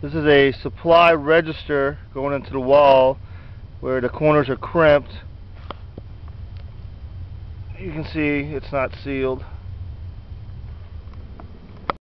This is a supply register going into the wall where the corners are crimped. You can see it's not sealed.